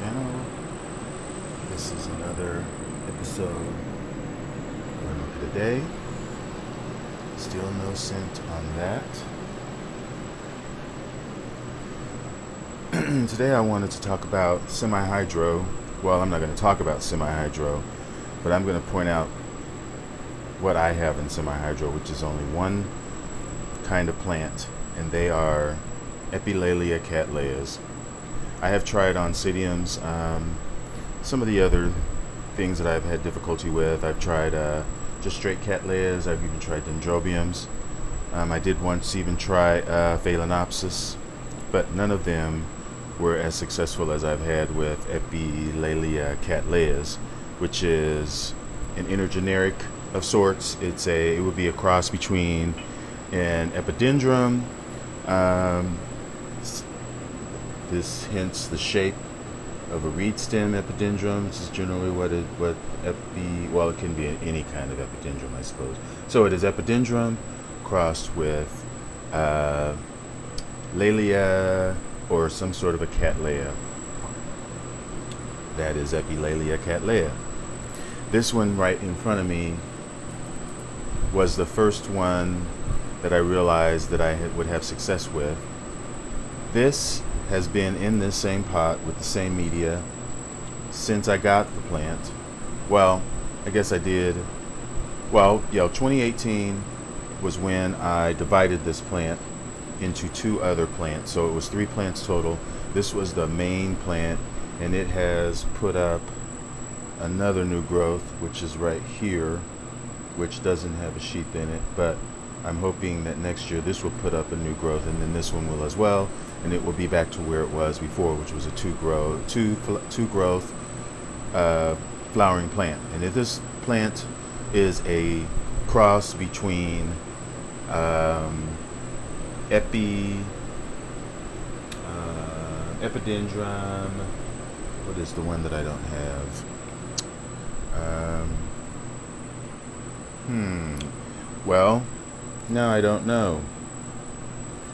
channel. This is another episode of the day. Still no scent on that. Today I wanted to talk about semi-hydro. Well, I'm not going to talk about semi-hydro, but I'm going to point out what I have in semi-hydro, which is only one kind of plant, and they are Epilalia cattleyas. I have tried oncidiums. Um, some of the other things that I've had difficulty with, I've tried uh, just straight cat cattleyas. I've even tried dendrobiums. Um, I did once even try uh, Phalaenopsis, but none of them were as successful as I've had with Epilalia cattleyas, which is an intergeneric of sorts. It's a it would be a cross between an epidendrum. Um, this hence the shape of a reed stem epidendrum. This is generally what it what epi well it can be any kind of epidendrum I suppose. So it is epidendrum crossed with uh, or some sort of a cattleya. That is Epilalia cattleya. This one right in front of me was the first one that I realized that I would have success with. This has been in this same pot with the same media since I got the plant. Well, I guess I did. Well, yeah, 2018 was when I divided this plant into two other plants. So it was three plants total. This was the main plant, and it has put up another new growth, which is right here, which doesn't have a sheath in it, but I'm hoping that next year this will put up a new growth, and then this one will as well, and it will be back to where it was before, which was a two grow two two growth uh, flowering plant. And if this plant is a cross between um, epi uh, epidendrum, what is the one that I don't have? Um, hmm. Well, no, I don't know.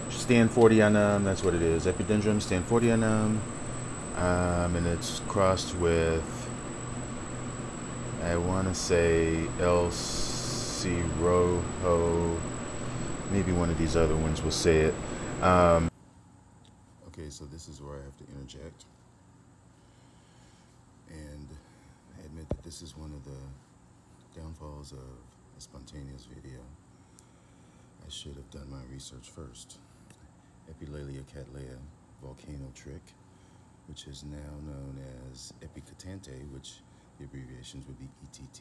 Stamfordianum, that's what it is. Epidendrum stamfordianum. Um, and it's crossed with, I want to say, El Rojo. Maybe one of these other ones will say it. Um, okay, so this is where I have to interject. And I admit that this is one of the downfalls of a spontaneous video. I should have done my research first. Epilalia cattleya volcano trick, which is now known as Epicatanthe, which the abbreviations would be ETT.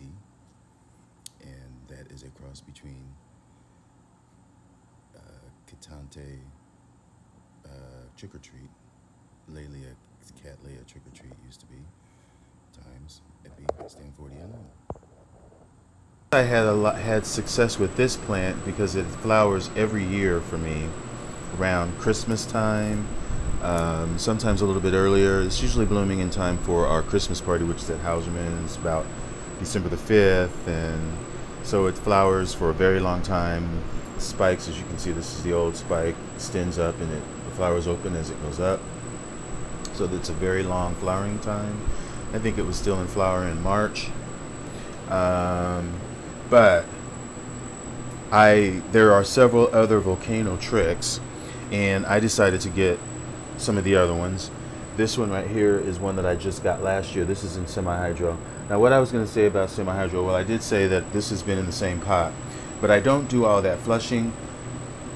And that is a cross between uh, Catante uh, trick or treat, Laelia cattleya trick or treat used to be, times Epi Stamfordiana. I had a lot, had success with this plant because it flowers every year for me around Christmas time, um, sometimes a little bit earlier. It's usually blooming in time for our Christmas party, which is at Hausermann. It's about December the 5th, and so it flowers for a very long time. spikes, as you can see, this is the old spike, extends up and it the flowers open as it goes up. So it's a very long flowering time. I think it was still in flower in March. Um, but I there are several other volcano tricks, and I decided to get some of the other ones. This one right here is one that I just got last year. This is in semi-hydro. Now what I was going to say about semi-hydro, well I did say that this has been in the same pot, but I don't do all that flushing.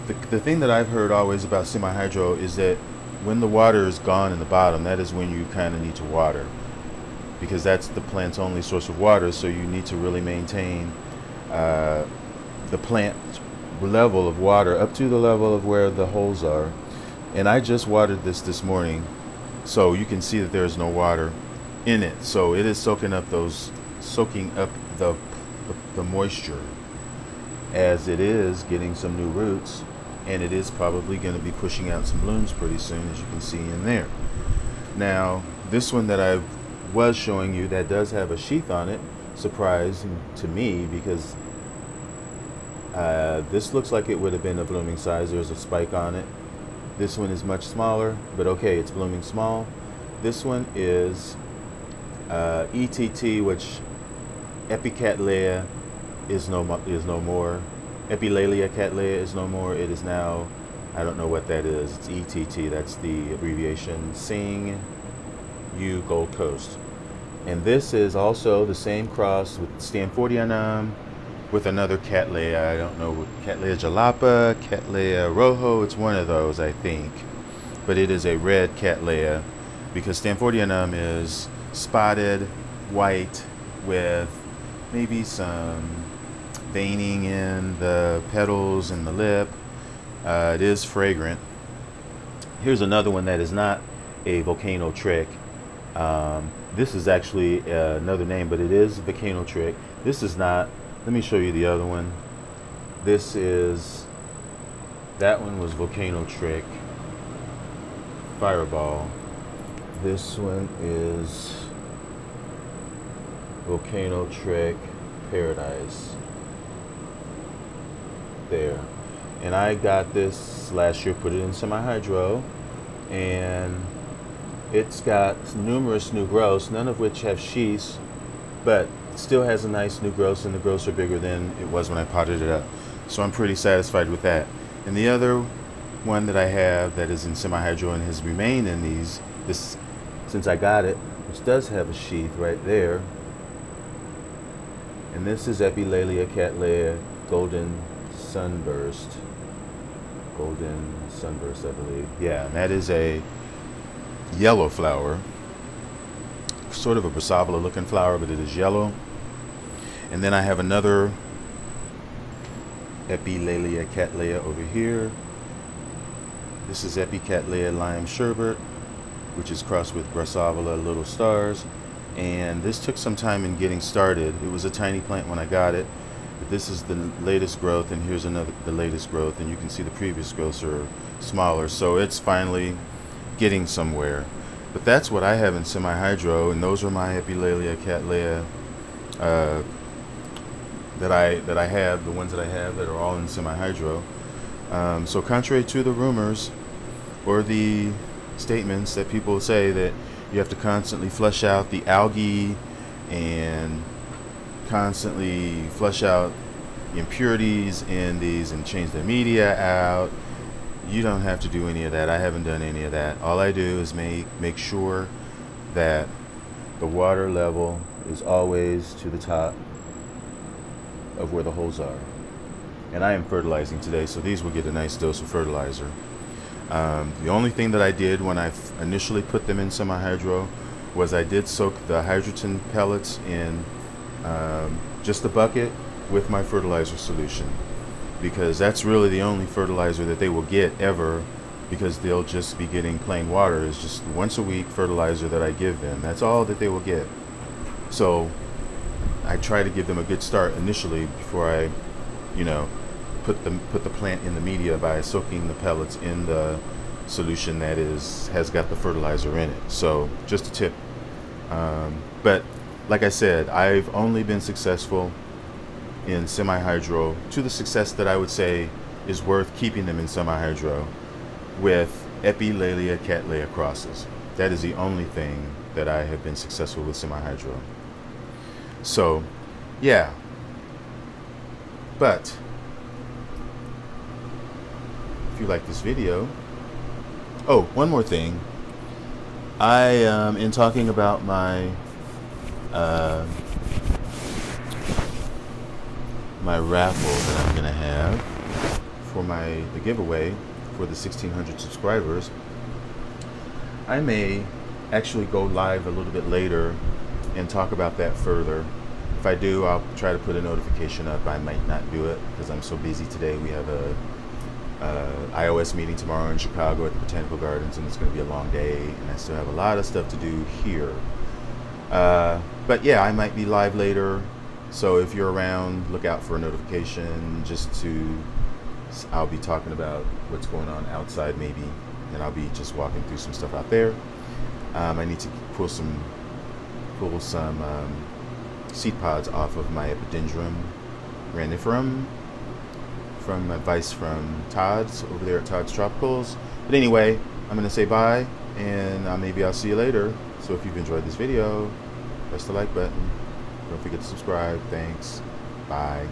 The, the thing that I've heard always about semi-hydro is that when the water is gone in the bottom, that is when you kind of need to water because that's the plant's only source of water, so you need to really maintain the plant level of water up to the level of where the holes are. And I just watered this this morning, so you can see that there's no water in it. So it is soaking up those, soaking up the, the moisture as it is getting some new roots and it is probably going to be pushing out some blooms pretty soon as you can see in there. Now this one that I was showing you that does have a sheath on it surprising to me because uh, this looks like it would have been a blooming size. There's a spike on it. This one is much smaller, but okay, it's blooming small. This one is uh, ETT, which Epicattleya is no is no more. Epilalia cattleya is no more. It is now, I don't know what that is. It's ETT. That's the abbreviation. Hsiang Yu Gold Coast. And this is also the same cross with Stamfordianum with another Cattleya. I don't know, Cattleya jalapa, Cattleya rojo. It's one of those, I think. But it is a red Cattleya because Stamfordianum is spotted white with maybe some veining in the petals and the lip. Uh, it is fragrant. Here's another one that is not a volcano trick. Um, this is actually uh, another name, but it is volcano trick. This is not. Let me show you the other one. This is. That one was volcano trick. Fireball. This one is volcano trick paradise there. And I got this last year, put it into my hydro, and it's got numerous new growths, none of which have sheaths, but still has a nice new growth, and the growths are bigger than it was when I potted it up. So I'm pretty satisfied with that. And the other one that I have that is in semi-hydro and has remained in these, this since I got it, which does have a sheath right there. And this is Epilalia cattleya golden sunburst. Golden sunburst, I believe. Yeah, and that is a yellow flower. Sort of a Brassavola looking flower, but it is yellow. And then I have another Epilalia cattleya over here. This is Epicattleya lime sherbet, which is crossed with Brassavola little stars. And this took some time in getting started. It was a tiny plant when I got it But this is the latest growth and here's another the latest growth and you can see the previous growths are smaller so it's finally getting somewhere but that's what I have in semi-hydro and those are my Epilalia cattleya uh, that I that I have the ones that I have that are all in semi-hydro um, so contrary to the rumors or the statements that people say that you have to constantly flush out the algae and constantly flush out impurities in these and change the media out. You don't have to do any of that. I haven't done any of that. All I do is make make sure that the water level is always to the top of where the holes are. And I am fertilizing today, so these will get a nice dose of fertilizer. Um, the only thing that I did when I initially put them in semi-hydro was I did soak the hydroton pellets in um, just a bucket with my fertilizer solution because that's really the only fertilizer that they will get ever because they'll just be getting plain water. Is just once a week fertilizer that I give them. That's all that they will get. So I try to give them a good start initially before I you know put the put the plant in the media by soaking the pellets in the solution that is has got the fertilizer in it. So just a tip. Um, but like I said, I've only been successful in semi-hydro to the success that I would say is worth keeping them in semi-hydro with Epilalia cattleya crosses. That is the only thing that I have been successful with semi-hydro. So, yeah. But, if you like this video, oh, one more thing. I, um, in talking about my uh, my raffle that I'm gonna have for my the giveaway for the 1600 subscribers. I may actually go live a little bit later and talk about that further. If I do, I'll try to put a notification up. I might not do it because I'm so busy today. We have a uh, IOS meeting tomorrow in Chicago at the Botanical Gardens, and it's going to be a long day, and I still have a lot of stuff to do here. Uh, but yeah, I might be live later. So if you're around, look out for a notification just to, I'll be talking about what's going on outside maybe. And I'll be just walking through some stuff out there. Um, I need to pull some, pull some um, seed pods off of my Epidendrum graniferum from advice from Todd's over there at Todd's Tropicals. But anyway, I'm going to say bye And uh, maybe I'll see you later. So if you've enjoyed this video, press the like button. Don't forget to subscribe. Thanks. Bye.